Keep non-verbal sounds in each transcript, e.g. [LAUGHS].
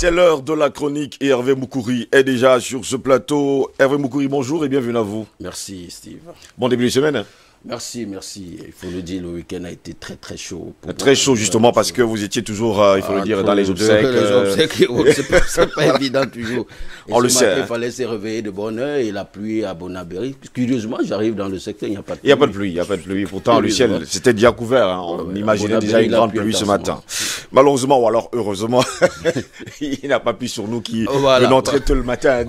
C'est l'heure de la chronique et Hervé Moukouri est déjà sur ce plateau. Hervé Moukouri, bonjour et bienvenue à vous. Merci Steve. Bon début de semaine. Merci, merci. Il faut le dire, le week-end a été très très chaud. Très chaud justement parce que vous étiez toujours, euh, il faut le dire, dans les obsèques. Les euh. obsèques, [LAUGHS] c'est pas, évident toujours. On le sait. Il fallait se réveiller de bonne heure et la pluie à Bonaberry. Curieusement, j'arrive dans le secteur, il n'y a pas de pluie. Il n'y a pas de pluie, il n'y a pas de pluie. Pourtant, le ciel, c'était déjà couvert. Hein. On imaginait déjà une grande pluie ce matin. Malheureusement, ou alors heureusement, [LAUGHS] il n'a pas pu sur nous qui venons très tôt le matin.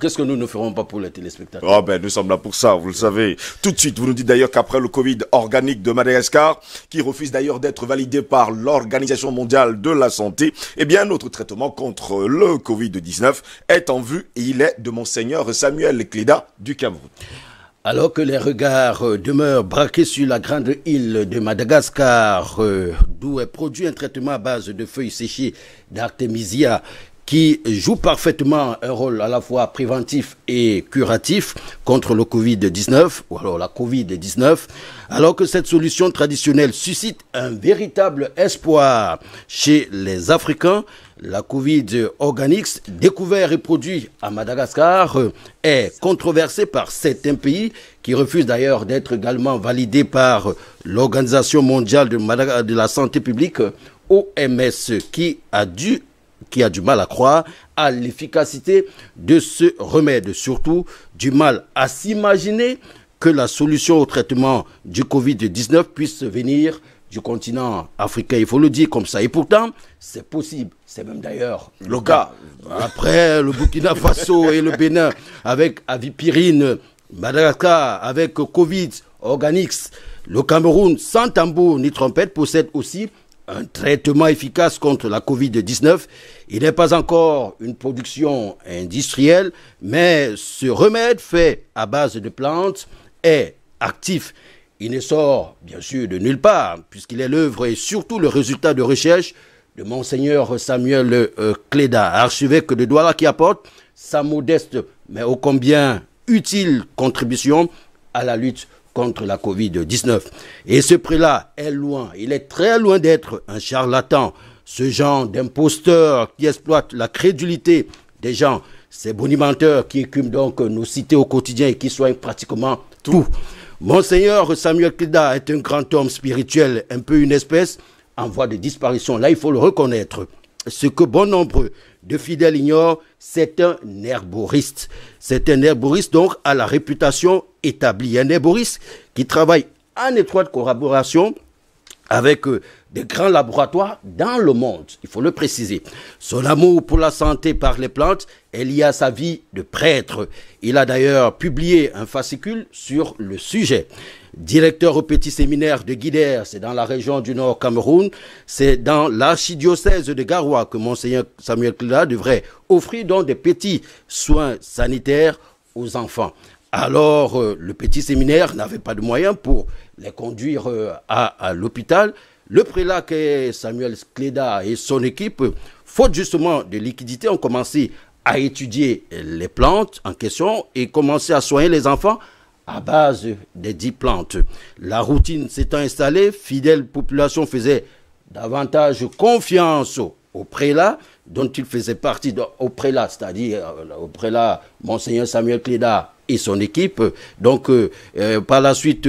Qu'est-ce que nous ne ferons pas pour les téléspectateurs? Oh, ben, Nous sommes là pour ça, vous le savez. Tout de suite, vous nous dites d'ailleurs qu'après le Covid organique de Madagascar, qui refuse d'ailleurs d'être validé par l'Organisation mondiale de la santé, eh bien notre traitement contre le Covid-19 est en vue et il est de monseigneur Samuel Cléda du Cameroun. Alors que les regards demeurent braqués sur la grande île de Madagascar, euh, d'où est produit un traitement à base de feuilles séchées d'Artemisia qui joue parfaitement un rôle à la fois préventif et curatif contre le Covid-19, ou alors la Covid-19, alors que cette solution traditionnelle suscite un véritable espoir chez les Africains. La Covid Organics, découvert et produit à Madagascar, est controversée par certains pays qui refusent d'ailleurs d'être également validés par l'Organisation mondiale de, la santé publique, OMS, qui a dû qui a du mal à croire à l'efficacité de ce remède, surtout du mal à s'imaginer que la solution au traitement du Covid-19 puisse venir du continent africain. Il faut le dire comme ça. Et pourtant, c'est possible. C'est même d'ailleurs le cas. Après le Burkina Faso et le Bénin avec Avipirine, Madagascar avec Covid, Organix, le Cameroun sans tambour ni trompette possède aussi un traitement efficace contre la Covid-19. Il n'est pas encore une production industrielle, mais ce remède fait à base de plantes est actif. Il ne sort bien sûr de nulle part, puisqu'il est l'œuvre et surtout le résultat de recherche de Monseigneur Samuel euh, Cléda, archevêque de Douala, qui apporte sa modeste mais ô combien utile contribution à la lutte contre la Covid-19. Et ce prix-là est loin, il est très loin d'être un charlatan, ce genre d'imposteur qui exploite la crédulité des gens, ces bonimenteurs qui écument donc nos cités au quotidien et qui soignent pratiquement tout. Monseigneur Samuel Kida est un grand homme spirituel, un peu une espèce en voie de disparition. Là, il faut le reconnaître. Ce que bon nombre de fidèles ignorent, c'est un herboriste. C'est un herboriste donc à la réputation établie. Un herboriste qui travaille en étroite collaboration avec euh, des grands laboratoires dans le monde, il faut le préciser. Son amour pour la santé par les plantes est lié à sa vie de prêtre. Il a d'ailleurs publié un fascicule sur le sujet. Directeur au petit séminaire de Guider, c'est dans la région du Nord Cameroun, c'est dans l'archidiocèse de Garoua que Monseigneur Samuel Cléda devrait offrir donc des petits soins sanitaires aux enfants. Alors, euh, le petit séminaire n'avait pas de moyens pour les conduire euh, à, l'hôpital. Le prélat Samuel Cléda et son équipe, faute justement de liquidité, ont commencé à étudier les plantes en question et commencé à soigner les enfants à base des dix plantes. La routine s'étant installée, fidèle population faisait davantage confiance au prélat dont il faisait partie au prélat, c'est-à-dire euh, au prélat Monseigneur Samuel Cléda et son équipe. Donc, euh, euh, par la suite,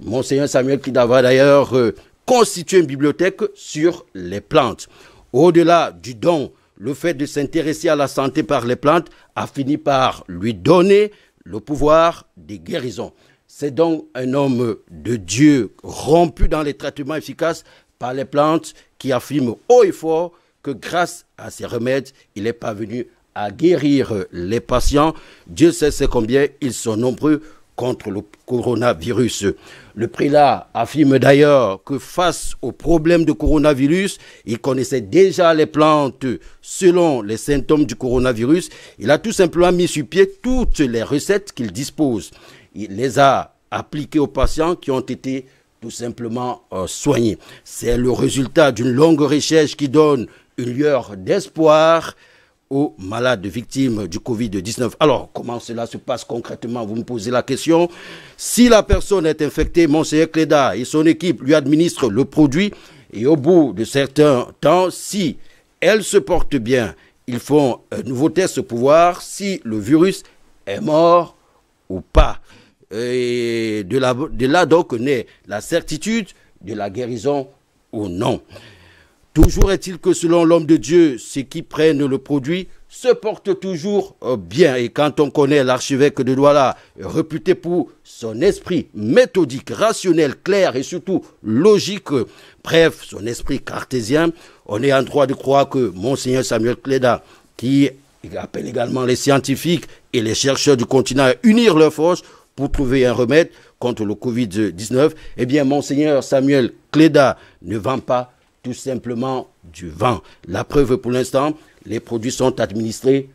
Monseigneur Samuel Cléda va d'ailleurs constituer une bibliothèque sur les plantes. Au-delà du don, le fait de s'intéresser à la santé par les plantes a fini par lui donner le pouvoir des guérisons. C'est donc un homme de Dieu rompu dans les traitements efficaces par les plantes qui affirme haut et fort que grâce à ces remèdes, il est parvenu à guérir les patients. Dieu sait combien ils sont nombreux contre le coronavirus. Le prélat affirme d'ailleurs que face au problème de coronavirus, il connaissait déjà les plantes selon les symptômes du coronavirus. Il a tout simplement mis sur pied toutes les recettes qu'il dispose. Il les a appliquées aux patients qui ont été tout simplement euh, soignés. C'est le résultat d'une longue recherche qui donne une lueur d'espoir aux malades victimes du Covid-19. Alors, comment cela se passe concrètement? Vous me posez la question. Si la personne est infectée, Monseigneur Cléda et son équipe lui administrent le produit et au bout de certains temps, si Elle se porte bien. Ils font un nouveau test pour voir si le virus est mort ou pas. Et de là, de là donc naît la certitude de la guérison ou non. Toujours est-il que selon l'homme de Dieu, ceux qui prennent le produit se portent toujours euh, bien. Et quand on connaît l'archevêque de Douala, réputé pour son esprit méthodique, rationnel, clair et surtout logique, bref, son esprit cartésien, on est en droit de croire que Monseigneur Samuel Cléda, qui appelle également les scientifiques et les chercheurs du continent à unir leurs forces pour trouver un remède contre le Covid-19, eh bien, Monseigneur Samuel Cléda ne vend pas tout simplement du vent. La preuve pour l'instant, les produits sont administrés,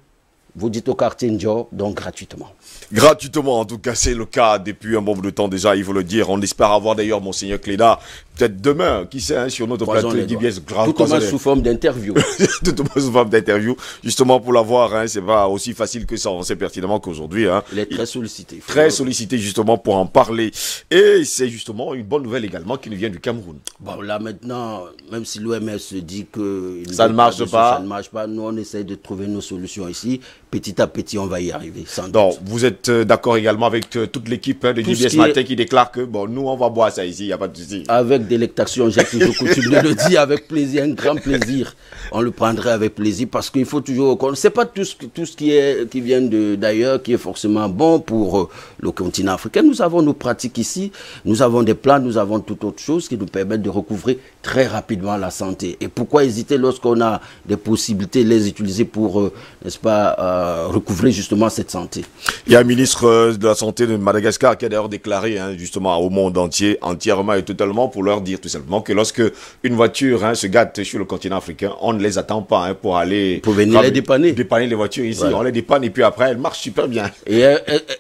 vous dites au quartier donc gratuitement. Gratuitement, en tout cas, c'est le cas depuis un bon bout de temps déjà, il faut le dire. On espère avoir d'ailleurs Monseigneur Cléda peut-être demain, qui sait, hein, sur notre plateau d'IBS. Tout au moins sous forme d'interview. [LAUGHS] Tout au moins sous forme d'interview. Justement, pour l'avoir, hein, c'est pas aussi facile que ça. On sait pertinemment qu'aujourd'hui, hein, il est très sollicité. Très sollicité, justement, pour en parler. Et c'est justement une bonne nouvelle également qui nous vient du Cameroun. Bon, là, maintenant, même si l'OMS dit que ça ne marche pas, ça ne marche pas, nous, on essaie de trouver nos solutions ici. Petit à petit, on va y arriver. Sans Donc, vous êtes euh, d'accord également avec euh, toute l'équipe hein, de JBS Matin qui déclare que, bon, nous, on va boire ça ici, il n'y a pas de souci. Avec délectation, j'ai toujours coutume de le dire avec plaisir, un grand plaisir. On le prendrait avec plaisir parce qu'il faut toujours. C'est pas tout ce, tout ce qui, est, qui vient d'ailleurs qui est forcément bon pour euh, le continent africain. Nous avons nos pratiques ici, nous avons des plans, nous avons toute autre chose qui nous permettent de recouvrer très rapidement la santé. Et pourquoi hésiter lorsqu'on a des possibilités les utiliser pour, euh, n'est-ce pas, euh, recouvrer justement cette santé? Il y a un ministre de la Santé de Madagascar qui a d'ailleurs déclaré hein, justement au monde entier, entièrement et totalement, pour leur dire tout simplement que lorsque une voiture hein, se gâte sur le continent africain, on ne les attend pas hein, pour aller... Pour venir les dépanner. Dépanner les voitures ici. On les dépanne et puis après, elles marchent super bien. Et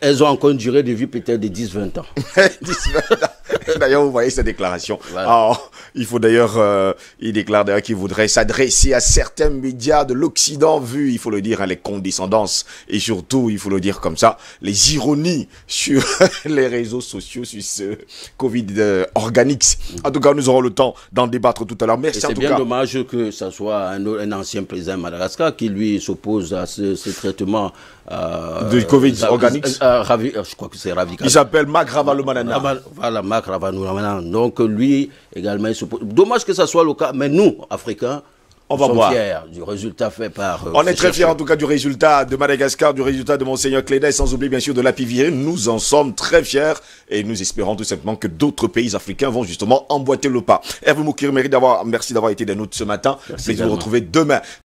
elles, ont encore une durée de vie peut-être de 10-20 ans. [LAUGHS] [LAUGHS] d'ailleurs, vous voyez cette déclaration. il faut d'ailleurs, euh, il déclare d'ailleurs qu'il voudrait s'adresser à certains médias de l'Occident, vu, il faut le dire, hein, les condescendances et surtout, il faut le dire comme ça, les ironies sur [LAUGHS] les réseaux sociaux sur ce Covid euh, organique. En tout cas, nous aurons le temps d'en débattre tout à l'heure. Merci en tout cas. C'est bien dommage que ce soit un, ancien président de Madagascar qui lui s'oppose à ce, traitement euh, de Covid organique. Euh, euh, je crois que c'est Ravi. Il s'appelle Mac Ravalomanana. Voilà, Mac Donc lui également, il s'oppose. Dommage que ce soit le cas, mais nous, Africains, on va voir. fiers du résultat fait par. Euh, on est très fiers en tout cas du résultat de Madagascar, du résultat de Monseigneur Cléda et sans oublier bien sûr de la Piviré. Nous en sommes très fiers et nous espérons tout simplement que d'autres pays africains vont justement emboîter le pas. Hervé Moukir, d'avoir, merci d'avoir été des nôtres ce matin. Merci de vous retrouver demain.